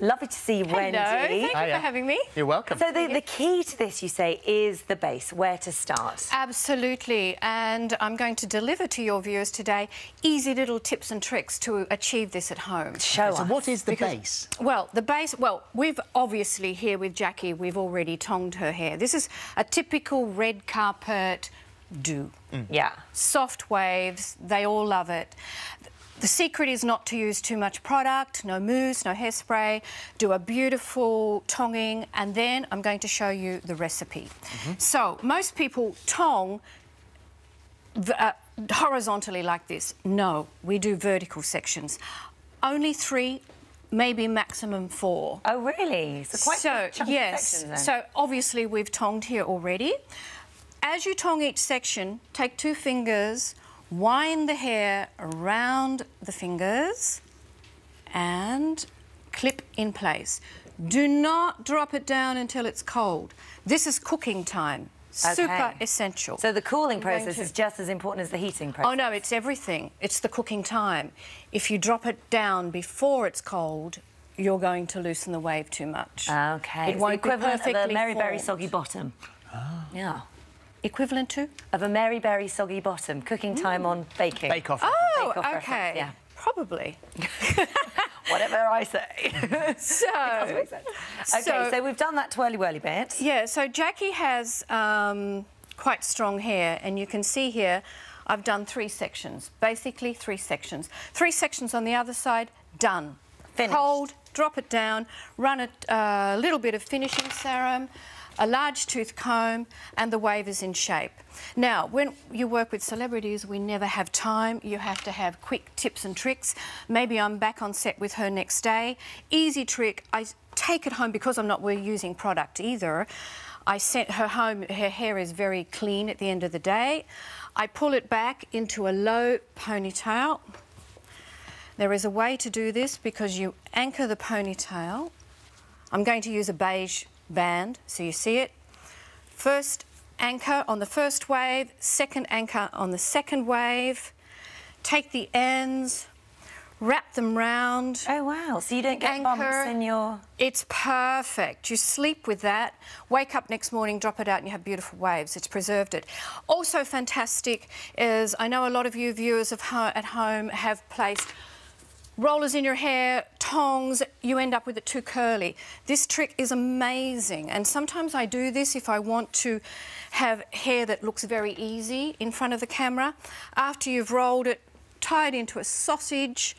Lovely to see you, Wendy. Hello, thank you Hiya. for having me. You're welcome. So the, the key to this, you say, is the base, where to start. Absolutely, and I'm going to deliver to your viewers today easy little tips and tricks to achieve this at home. Show so us. what is the base? Well, the base, well, we've obviously here with Jackie, we've already tongued her hair. This is a typical red carpet do. Mm. Yeah. Soft waves, they all love it. The secret is not to use too much product, no mousse, no hairspray. Do a beautiful tonging, and then I'm going to show you the recipe. So, most people tong uh, horizontally like this. No, we do vertical sections. Only three, maybe maximum four. Oh, really? So quite so yes. sections then. So obviously we've tonged here already. As you tong each section, take two fingers, wind the hair around the fingers, and clip in place. Do not drop it down until it's cold. This is cooking time. Super essential. So the cooling process to- is just as important as the heating process. Oh no, it's everything. It's the cooking time. If you drop it down before it's cold, you're going to loosen the wave too much. Okay. It It's won't the equivalent be of a perfectly Mary Berry soggy bottom. Ah. Yeah. Equivalent to? Of a Mary Berry soggy bottom. Cooking time on baking. Bake off. Oh, Bake Off okay. yeah. Probably. Whatever I say. So, okay, so, So- we've done that twirly whirly bit. yeah, so Jackie has um, quite strong hair, and you can see here I've done three sections, basically three sections. Three sections on the other side, done. Finished. Cold, drop it down, run a uh, little bit of finishing serum, a large tooth comb, and the wave is in shape. Now, when you work with celebrities, we never have time. You have to have quick tips and tricks. Maybe I'm back on set with her next day. Easy trick. I take it home because I'm not using product either. I sent her home. Her hair is very clean at the end of the day. I pull it back into a low ponytail. There is a way to do this because you anchor the ponytail. I'm going to use a beige band so you see it. First anchor on the first wave, second anchor on the second wave. Take the ends, wrap them round. Oh, wow. So you don't get bumps Anchor. in your... It's perfect. You sleep with that, wake up next morning, drop it out, and you have beautiful waves. It's preserved it. Also fantastic is I know a lot of you viewers of ho- at home have placed rollers in your hair, tongs, you end up with it too curly. This trick is amazing, and sometimes I do this if I want to have hair that looks very easy in front of the camera. After you've rolled it, tie it into a sausage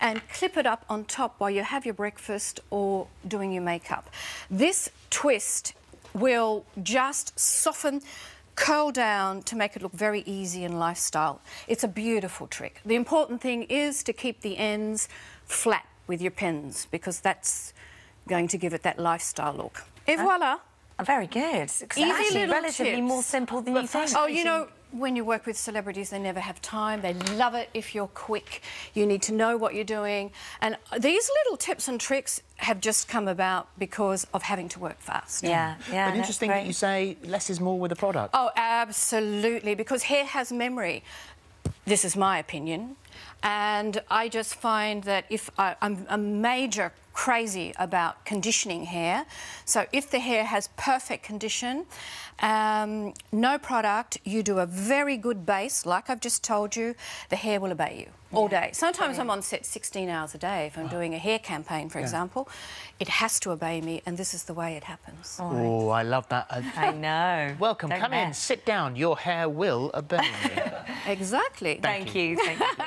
and clip it up on top while you have your breakfast or doing your makeup. This twist will just soften curl down to make it look very easy and lifestyle. It's a beautiful trick. The important thing is to keep the ends flat with your pins because that's going to give it that lifestyle look. Et ah, voila. Oh, very good. Easy actually little relatively tips. more simple than you think. Oh, you know, when you work with celebrities, they never have time. They love it if you're quick. You need to know what you're doing. And these little tips and tricks have just come about because of having to work fast. Yeah, yeah. but interesting great. that you say less is more with the product. Oh, absolutely, because hair has memory. This is my opinion. And I just find that if I, I'm a major crazy about conditioning hair, so if the hair has perfect condition, um, no product, you do a very good base, like I've just told you, the hair will obey you all day. Sometimes I'm on set 16 hours a day if I'm doing a hair campaign, for example. It has to obey me, and this is the way it happens. Oh, I love that. I know. welcome, Don't come in, sit down. Your hair will obey you. Exactly. Thank you. Thank you.